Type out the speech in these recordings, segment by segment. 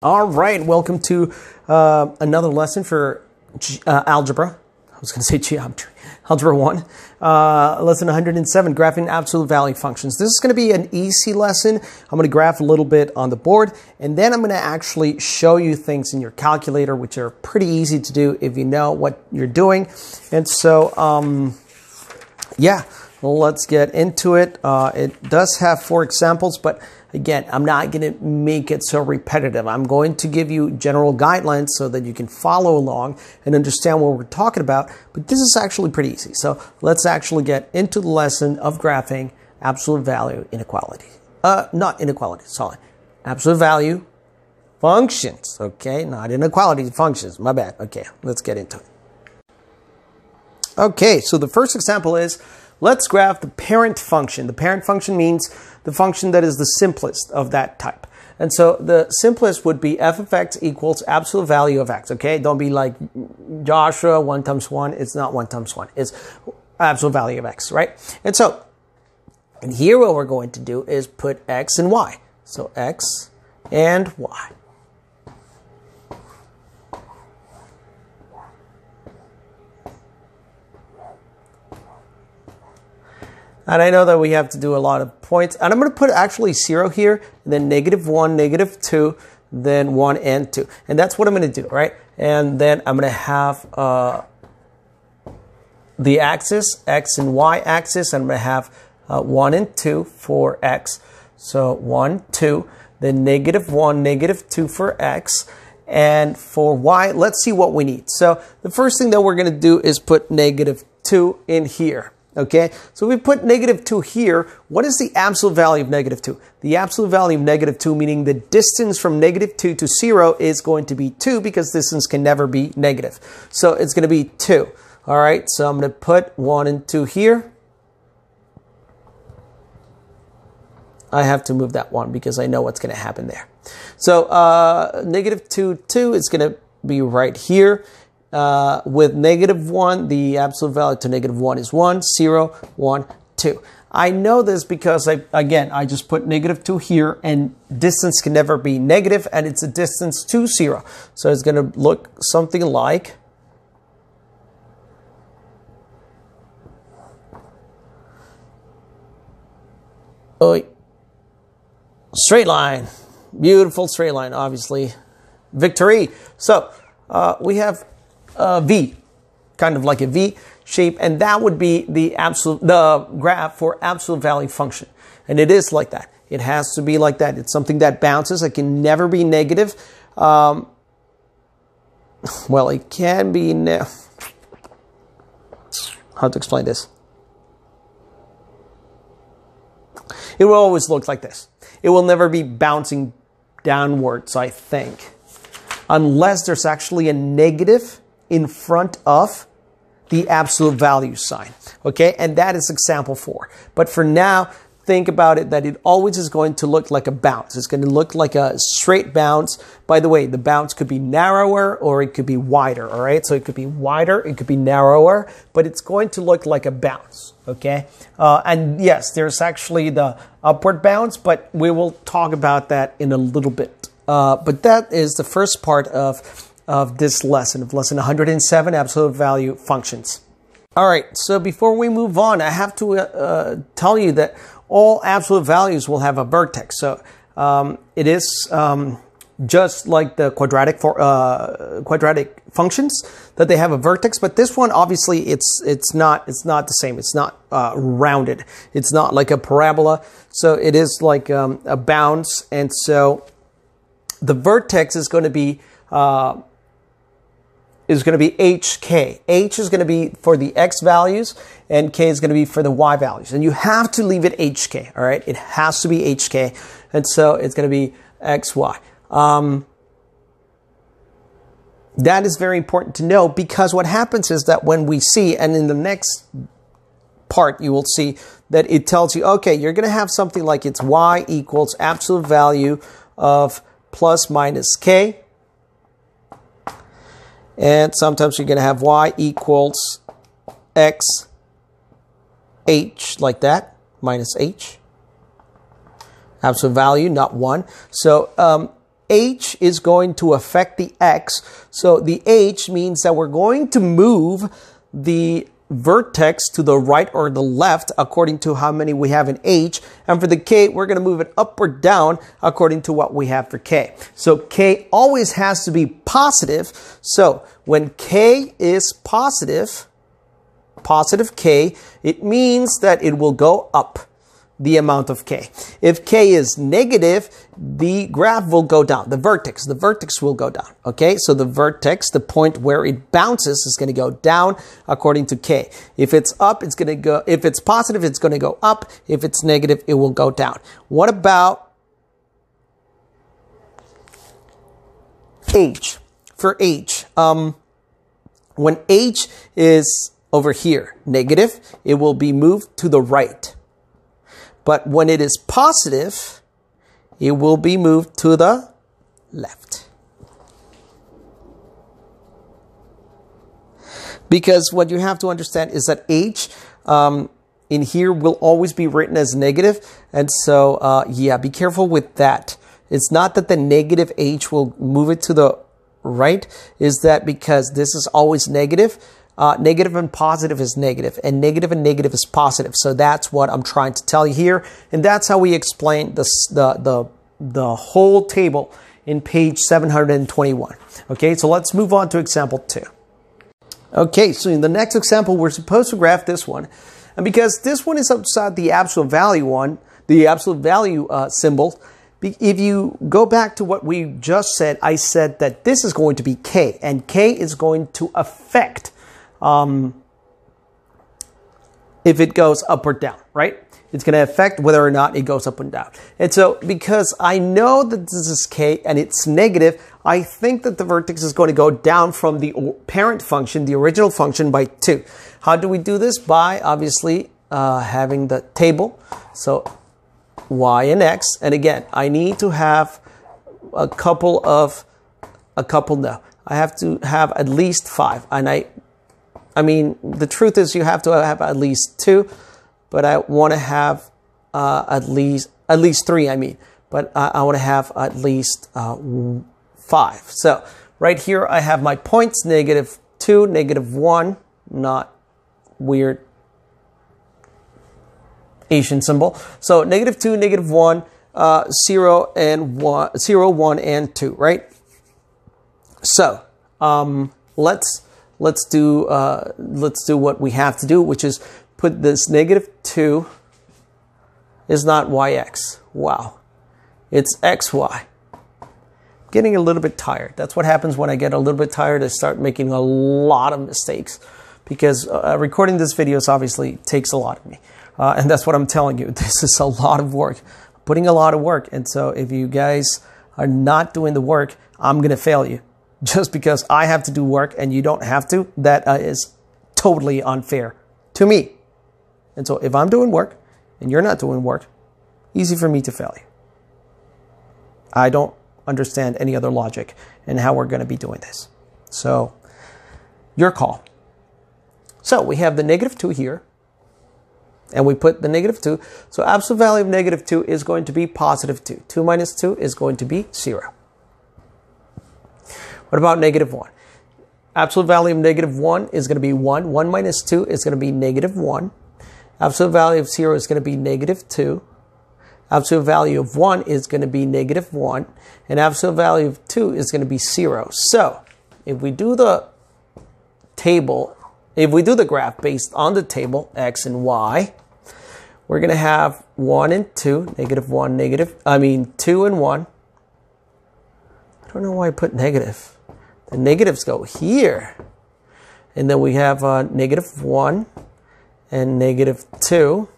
All right, welcome to uh, another lesson for uh, algebra. I was going to say geometry. Algebra 1, uh, lesson 107, graphing absolute value functions. This is going to be an easy lesson. I'm going to graph a little bit on the board, and then I'm going to actually show you things in your calculator, which are pretty easy to do if you know what you're doing. And so, um, yeah, let's get into it. Uh, it does have four examples, but Again, I'm not going to make it so repetitive. I'm going to give you general guidelines so that you can follow along and understand what we're talking about. But this is actually pretty easy. So let's actually get into the lesson of graphing absolute value inequality. Uh, not inequality, sorry. Absolute value functions. Okay, not inequality functions. My bad. Okay, let's get into it. Okay, so the first example is let's graph the parent function. The parent function means the function that is the simplest of that type. And so the simplest would be f of x equals absolute value of x, okay? Don't be like Joshua, 1 times 1. It's not 1 times 1. It's absolute value of x, right? And so, and here what we're going to do is put x and y. So x and y. And I know that we have to do a lot of points. And I'm going to put actually zero here, then negative one, negative two, then one and two. And that's what I'm going to do, right? And then I'm going to have uh, the axis, x and y axis. And I'm going to have uh, one and two for x. So one, two, then negative one, negative two for x. And for y, let's see what we need. So the first thing that we're going to do is put negative two in here. Okay, so we put negative 2 here. What is the absolute value of negative 2? The absolute value of negative 2, meaning the distance from negative 2 to 0 is going to be 2 because distance can never be negative. So it's going to be 2. All right, so I'm going to put 1 and 2 here. I have to move that 1 because I know what's going to happen there. So uh, negative 2, 2 is going to be right here uh, with negative 1, the absolute value to negative 1 is 1, 0, 1, 2. I know this because, I, again, I just put negative 2 here, and distance can never be negative, and it's a distance to 0. So it's going to look something like Oh, straight line. Beautiful straight line, obviously. Victory. So uh, we have a V, kind of like a V shape, and that would be the absolute the graph for absolute value function. And it is like that. It has to be like that. It's something that bounces. It can never be negative. Um, well, it can be. Ne- How to explain this? It will always look like this. It will never be bouncing downwards, I think, unless there's actually a negative in front of the absolute value sign. Okay, and that is example four. But for now, think about it that it always is going to look like a bounce. It's going to look like a straight bounce. By the way, the bounce could be narrower or it could be wider. All right, so it could be wider, it could be narrower, but it's going to look like a bounce. Okay, uh, and yes, there's actually the upward bounce, but we will talk about that in a little bit. Uh, but that is the first part of of this lesson, of lesson 107, absolute value functions. All right, so before we move on, I have to uh, tell you that all absolute values will have a vertex. So um, it is um, just like the quadratic for uh, quadratic functions that they have a vertex, but this one obviously it's it's not it's not the same. It's not uh, rounded. It's not like a parabola. So it is like um, a bounce, and so the vertex is going to be uh, is going to be hk. H is going to be for the x values and k is going to be for the y values. And you have to leave it hk, all right? It has to be hk. And so it's going to be xy. Um, that is very important to know because what happens is that when we see, and in the next part you will see that it tells you, okay, you're going to have something like it's y equals absolute value of plus minus k and sometimes you're going to have y equals x h like that, minus h. Absolute value, not 1. So um, h is going to affect the x. So the h means that we're going to move the vertex to the right or the left according to how many we have in H. And for the K, we're going to move it up or down according to what we have for K. So K always has to be positive. So when K is positive, positive K, it means that it will go up the amount of k. If k is negative, the graph will go down. The vertex, the vertex will go down. Okay, so the vertex, the point where it bounces, is going to go down according to k. If it's up, it's going to go. If it's positive, it's going to go up. If it's negative, it will go down. What about h? For h, um, when h is over here, negative, it will be moved to the right. But when it is positive, it will be moved to the left. Because what you have to understand is that H um, in here will always be written as negative. And so, uh, yeah, be careful with that. It's not that the negative H will move it to the right, is that because this is always negative, uh, negative and positive is negative, and negative and negative is positive. So that's what I'm trying to tell you here, and that's how we explain the the the, the whole table in page 721. Okay, so let's move on to example two. Okay, so in the next example, we're supposed to graph this one, and because this one is outside the absolute value one, the absolute value uh, symbol. If you go back to what we just said, I said that this is going to be k, and k is going to affect um, if it goes up or down, right? It's going to affect whether or not it goes up and down. And so, because I know that this is k and it's negative, I think that the vertex is going to go down from the parent function, the original function, by 2. How do we do this? By obviously uh, having the table. So y and x. And again, I need to have a couple of, a couple, no. I have to have at least 5. And I I mean, the truth is you have to have at least two, but I want to have uh, at least at least three. I mean, but I, I want to have at least uh, five. So right here I have my points: negative two, negative one. Not weird Asian symbol. So negative two, negative one, uh, zero and one, zero, one, and two. Right. So um, let's let's do uh, let's do what we have to do, which is put this negative two is not yx. Wow, it's xy. Getting a little bit tired. That's what happens when I get a little bit tired. I start making a lot of mistakes because uh, recording this video is obviously takes a lot of me, uh, and that's what I'm telling you. This is a lot of work, putting a lot of work, and so if you guys are not doing the work, I'm gonna fail you just because I have to do work and you don't have to, that uh, is totally unfair to me. And so if I'm doing work and you're not doing work, easy for me to fail you. I don't understand any other logic in how we're going to be doing this. So, your call. So, we have the negative 2 here, and we put the negative 2. So, absolute value of negative 2 is going to be positive 2. 2 minus 2 is going to be 0. What about negative 1? Absolute value of negative 1 is going to be 1. 1 minus 2 is going to be negative 1. Absolute value of 0 is going to be negative 2. Absolute value of 1 is going to be negative 1. And absolute value of 2 is going to be 0. So, if we do the table, if we do the graph based on the table, x and y, we're going to have 1 and 2, negative 1, negative, I mean 2 and 1. I don't know why I put negative. The negatives go here. And then we have uh, negative 1 and negative 2.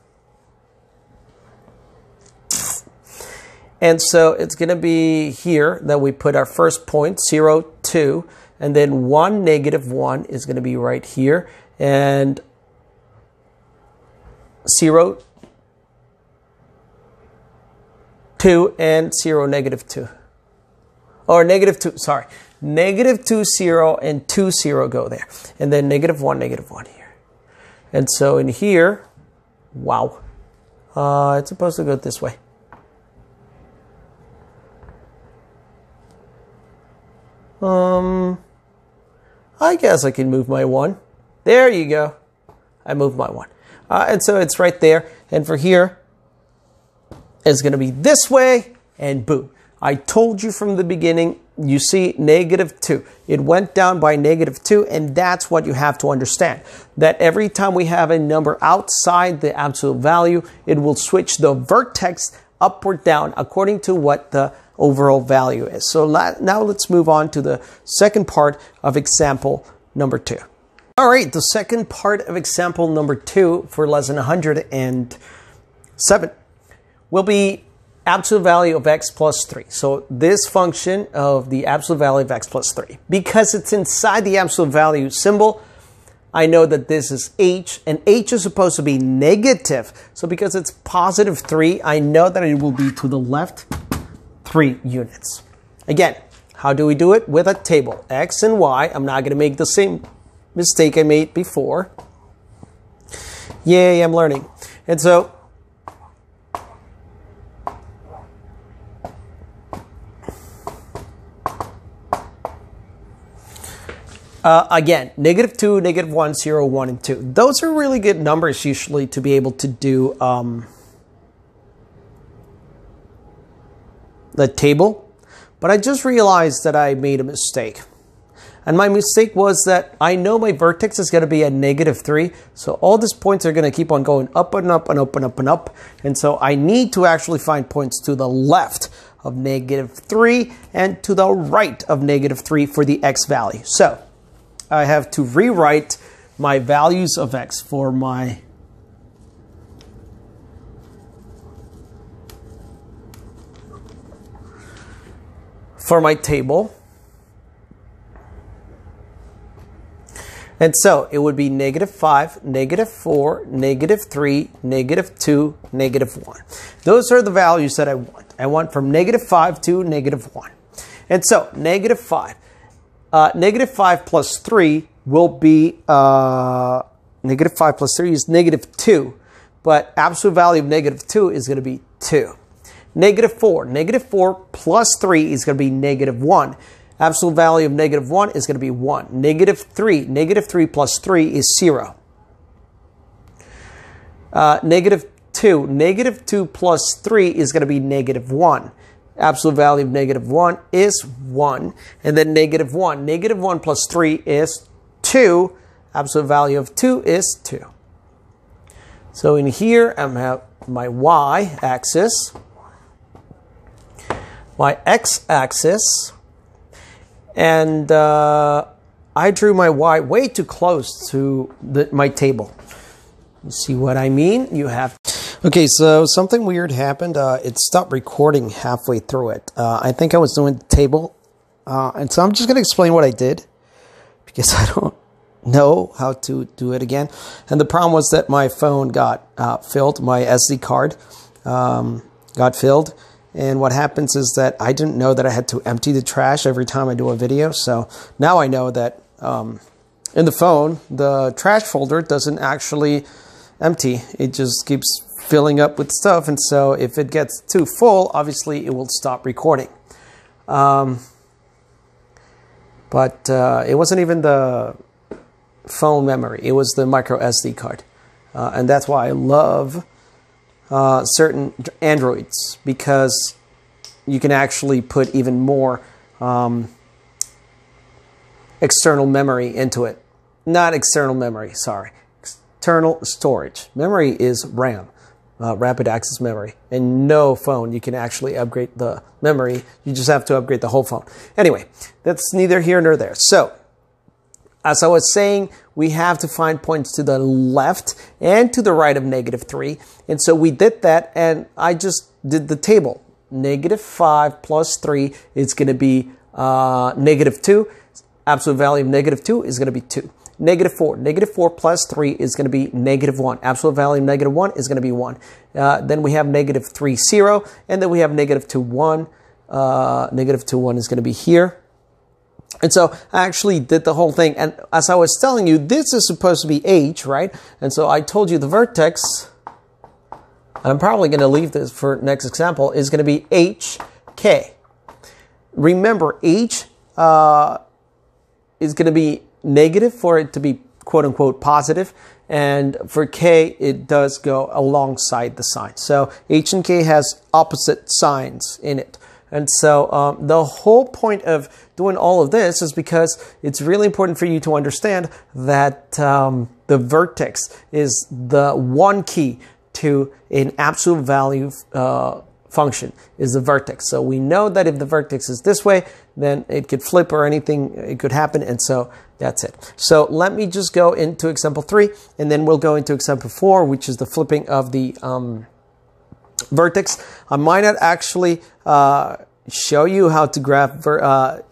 And so it's going to be here that we put our first point, 0, 2. And then 1, negative 1 is going to be right here. And 0, 2, and 0, negative 2. Or negative 2, sorry negative 2, 0, and 2, 0 go there. And then negative 1, negative 1 here. And so in here, wow, uh, it's supposed to go this way. Um, I guess I can move my 1. There you go. I moved my 1. Uh, and so it's right there. And for here, it's going to be this way, and boom. I told you from the beginning, you see negative 2. It went down by negative 2, and that's what you have to understand. That every time we have a number outside the absolute value, it will switch the vertex up or down according to what the overall value is. So now let's move on to the second part of example number 2. All right, the second part of example number 2 for lesson 107 will be absolute value of x plus 3. So this function of the absolute value of x plus 3. Because it's inside the absolute value symbol, I know that this is h, and h is supposed to be negative. So because it's positive 3, I know that it will be to the left 3 units. Again, how do we do it? With a table, x and y. I'm not going to make the same mistake I made before. Yay, I'm learning. And so Uh, again, negative 2, negative 1, 0, 1, and 2. Those are really good numbers usually to be able to do um, the table. But I just realized that I made a mistake. And my mistake was that I know my vertex is going to be at negative 3. So all these points are going to keep on going up and up and up and up and up. And so I need to actually find points to the left of negative 3 and to the right of negative 3 for the x value. So I have to rewrite my values of x for my for my table. And so it would be negative 5, negative 4, negative 3, negative 2, negative 1. Those are the values that I want. I want from negative 5 to negative 1. And so negative 5 uh, negative 5 plus 3 will be, uh, negative 5 plus 3 is negative 2, but absolute value of negative 2 is going to be 2. Negative 4, negative 4 plus 3 is going to be negative 1. Absolute value of negative 1 is going to be 1. Negative 3, negative 3 plus 3 is 0. Uh, negative 2, negative 2 plus 3 is going to be negative 1 absolute value of negative 1 is 1. And then negative 1. Negative 1 plus 3 is 2. Absolute value of 2 is 2. So in here, I have my y axis, my x axis, and uh, I drew my y way too close to the, my table. You see what I mean? You have Okay, so something weird happened. Uh, it stopped recording halfway through it. Uh, I think I was doing the table. Uh, and so I'm just going to explain what I did because I don't know how to do it again. And the problem was that my phone got uh, filled, my SD card um, got filled. And what happens is that I didn't know that I had to empty the trash every time I do a video. So now I know that um, in the phone, the trash folder doesn't actually empty. It just keeps filling up with stuff. And so if it gets too full, obviously it will stop recording. Um, but uh, it wasn't even the phone memory, it was the micro SD card. Uh, and that's why I love uh, certain Androids because you can actually put even more um, external memory into it. Not external memory, sorry. External storage. Memory is RAM uh, rapid access memory. And no phone, you can actually upgrade the memory. You just have to upgrade the whole phone. Anyway, that's neither here nor there. So, as I was saying, we have to find points to the left and to the right of negative 3. And so we did that, and I just did the table. Negative 5 plus 3 is going to be uh, negative 2. Absolute value of negative 2 is going to be 2 negative 4. Negative 4 plus 3 is going to be negative 1. Absolute value of negative 1 is going to be 1. Uh, then we have negative 3, 0. And then we have negative 2, 1. Uh, negative 2, 1 is going to be here. And so I actually did the whole thing. And as I was telling you, this is supposed to be h, right? And so I told you the vertex, I'm probably going to leave this for next example, is going to be hk. Remember, h uh, is going to be negative for it to be quote unquote positive. And for K, it does go alongside the sign. So H and K has opposite signs in it. And so um, the whole point of doing all of this is because it's really important for you to understand that um, the vertex is the one key to an absolute value uh, function is the vertex. So we know that if the vertex is this way, then it could flip or anything, it could happen. And so that's it. So let me just go into example three, and then we'll go into example four, which is the flipping of the um, vertex. I might not actually uh, show you how to graph uh,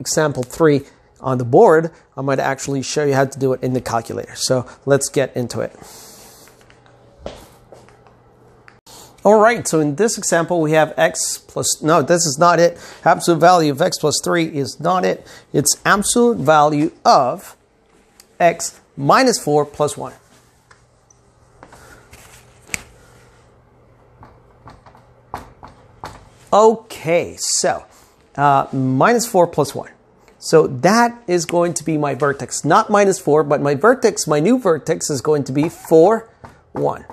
example three on the board. I might actually show you how to do it in the calculator. So let's get into it. All right, so in this example, we have x plus, no, this is not it. Absolute value of x plus 3 is not it. It's absolute value of x minus 4 plus 1. Okay, so uh, minus 4 plus 1. So that is going to be my vertex, not minus 4, but my vertex, my new vertex is going to be 4, 1.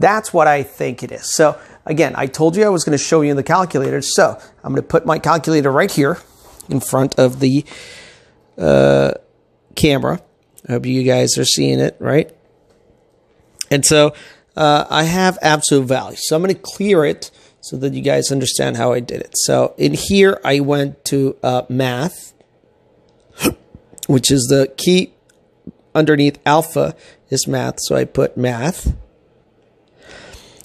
That's what I think it is. So again, I told you I was going to show you in the calculator. So I'm going to put my calculator right here in front of the uh, camera. I hope you guys are seeing it, right? And so uh, I have absolute value. So I'm going to clear it so that you guys understand how I did it. So in here, I went to uh, math, which is the key underneath alpha is math. So I put math.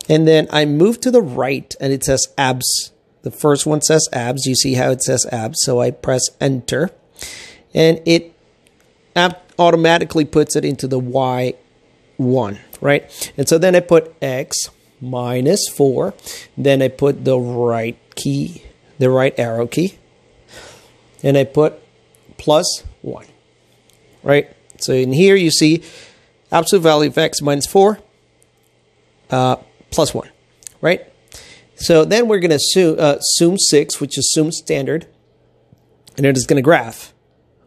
And then I move to the right and it says abs. The first one says abs. You see how it says abs. So I press enter and it automatically puts it into the Y1, right? And so then I put X minus 4. Then I put the right key, the right arrow key. And I put plus 1, right? So in here you see absolute value of X minus 4. Uh, plus 1, right? So then we're going to zoom, uh, zoom 6, which is zoom standard, and it is going to graph.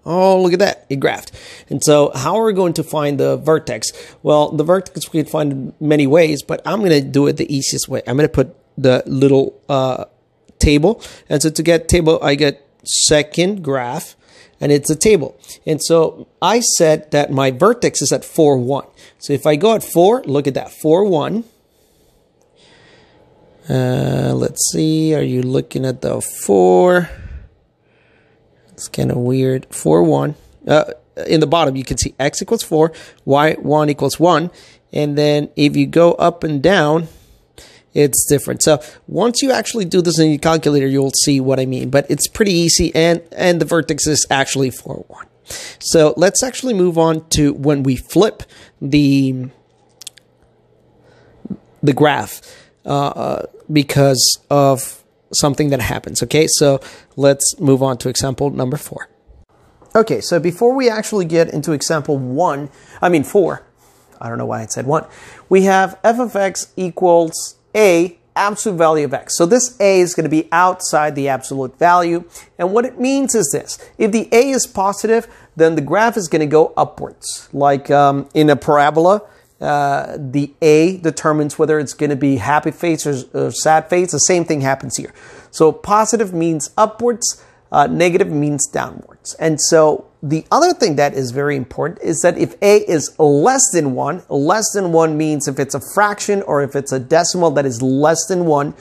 Oh, look at that. It graphed. And so how are we going to find the vertex? Well, the vertex we can find in many ways, but I'm going to do it the easiest way. I'm going to put the little uh, table. And so to get table, I get second graph, and it's a table. And so I said that my vertex is at 4, 1. So if I go at 4, look at that, 4, 1. Uh, let's see. Are you looking at the four? It's kind of weird. Four one. Uh, in the bottom, you can see x equals four, y one equals one, and then if you go up and down, it's different. So once you actually do this in your calculator, you'll see what I mean. But it's pretty easy, and and the vertex is actually four one. So let's actually move on to when we flip the the graph. Uh, because of something that happens. Okay, so let's move on to example number four. Okay, so before we actually get into example one, I mean four, I don't know why I said one, we have f of x equals a absolute value of x. So this a is going to be outside the absolute value. And what it means is this. If the a is positive, then the graph is going to go upwards. Like um, in a parabola, uh, the A determines whether it's going to be happy face or, or, sad face. The same thing happens here. So positive means upwards, uh, negative means downwards. And so the other thing that is very important is that if A is less than 1, less than 1 means if it's a fraction or if it's a decimal that is less than 1,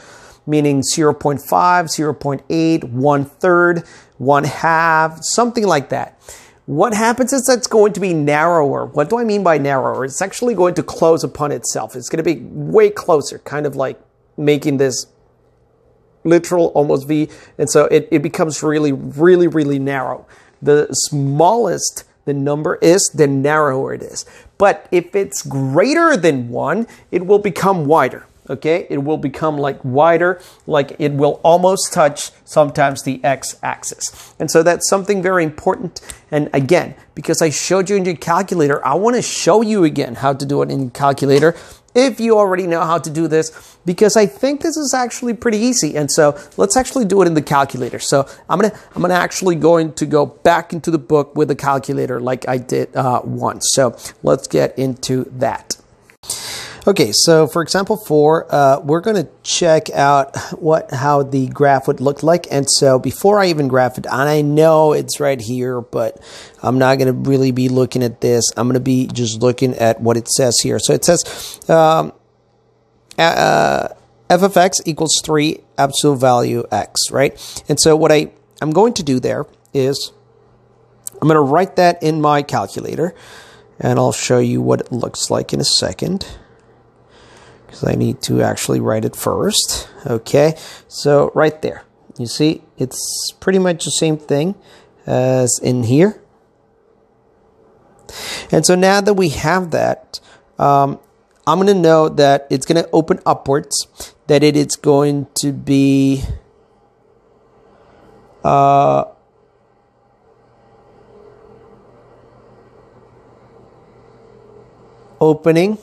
meaning 0 0.5, 0 0.8, 1 third, 1 half, something like that what happens is it's going to be narrower. What do I mean by narrower? It's actually going to close upon itself. It's going to be way closer, kind of like making this literal almost V. And so it, it becomes really, really, really narrow. The smallest the number is, the narrower it is. But if it's greater than one, it will become wider okay, it will become like wider, like it will almost touch sometimes the x-axis. And so that's something very important. And again, because I showed you in your calculator, I want to show you again how to do it in calculator if you already know how to do this because I think this is actually pretty easy. And so let's actually do it in the calculator. So I'm gonna I'm gonna actually going to go back into the book with the calculator like I did uh, once. So let's get into that. Okay, so for example four, uh, we're going to check out what how the graph would look like. And so before I even graph it, and I know it's right here, but I'm not going to really be looking at this. I'm going to be just looking at what it says here. So it says um, uh, f of x equals 3 absolute value x, right? And so what I, I'm going to do there is I'm going to write that in my calculator, and I'll show you what it looks like in a second because I need to actually write it first. Okay, so right there, you see, it's pretty much the same thing as in here. And so now that we have that, um, I'm going to know that it's going to open upwards, that it is going to be uh, opening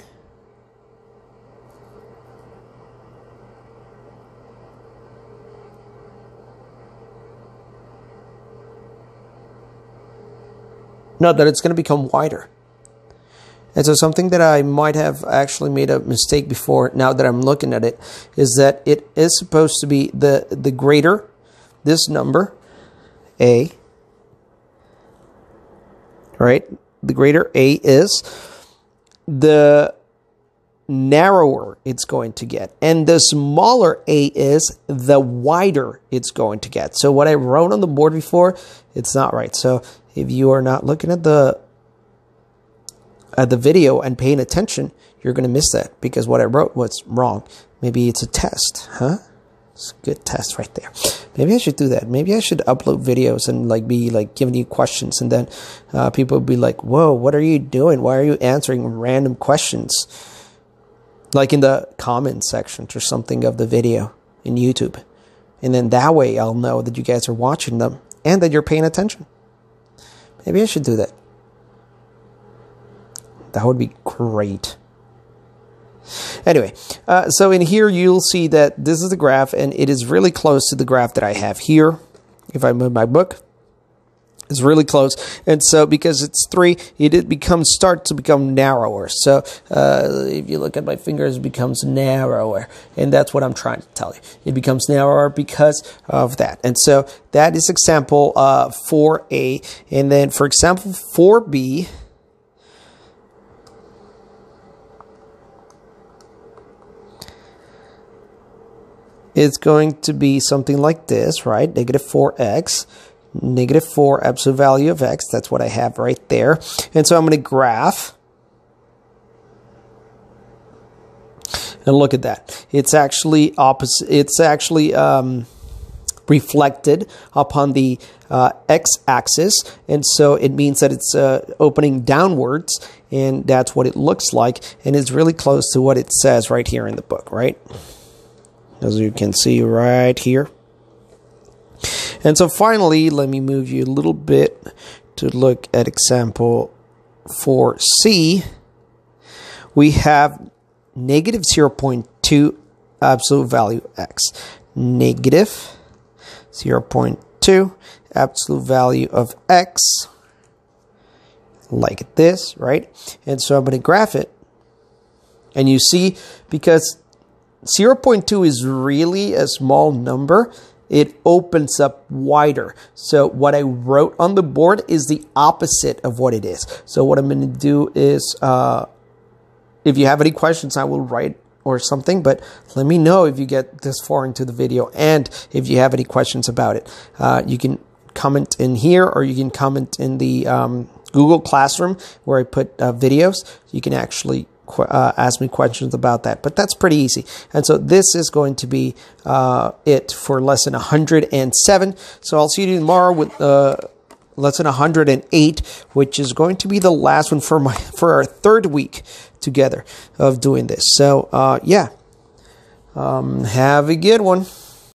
No, that it's going to become wider. And so something that I might have actually made a mistake before, now that I'm looking at it, is that it is supposed to be the, the greater this number, A, right? The greater A is, the narrower it's going to get. And the smaller A is, the wider it's going to get. So what I wrote on the board before, it's not right. So if you are not looking at the at the video and paying attention, you're going to miss that because what I wrote was wrong. Maybe it's a test, huh? It's a good test right there. Maybe I should do that. Maybe I should upload videos and like be like giving you questions, and then uh, people will be like, "Whoa, what are you doing? Why are you answering random questions?" Like in the comments section or something of the video in YouTube, and then that way I'll know that you guys are watching them and that you're paying attention. Maybe I should do that. That would be great. Anyway, uh, so in here you'll see that this is the graph and it is really close to the graph that I have here. If I move my book, it's really close. And so because it's three, it, becomes start to become narrower. So uh, if you look at my fingers, it becomes narrower. And that's what I'm trying to tell you. It becomes narrower because of that. And so that is example uh, 4A. And then for example 4B, it's going to be something like this, right? Negative 4x negative 4 absolute value of x. That's what I have right there. And so I'm going to graph. And look at that. It's actually opposite. It's actually um, reflected upon the uh, x-axis. And so it means that it's uh, opening downwards. And that's what it looks like. And it's really close to what it says right here in the book, right? As you can see right here. And so finally, let me move you a little bit to look at example 4C. We have negative 0.2 absolute value x. Negative 0.2 absolute value of x like this, right? And so I'm going to graph it. And you see, because 0.2 is really a small number, it opens up wider. So what I wrote on the board is the opposite of what it is. So what I'm going to do is, uh, if you have any questions, I will write or something, but let me know if you get this far into the video and if you have any questions about it. Uh, you can comment in here or you can comment in the um, Google Classroom where I put uh, videos. You can actually uh, ask me questions about that. But that's pretty easy. And so this is going to be uh, it for lesson 107. So I'll see you tomorrow with uh, lesson 108, which is going to be the last one for my for our third week together of doing this. So uh, yeah, um, have a good one.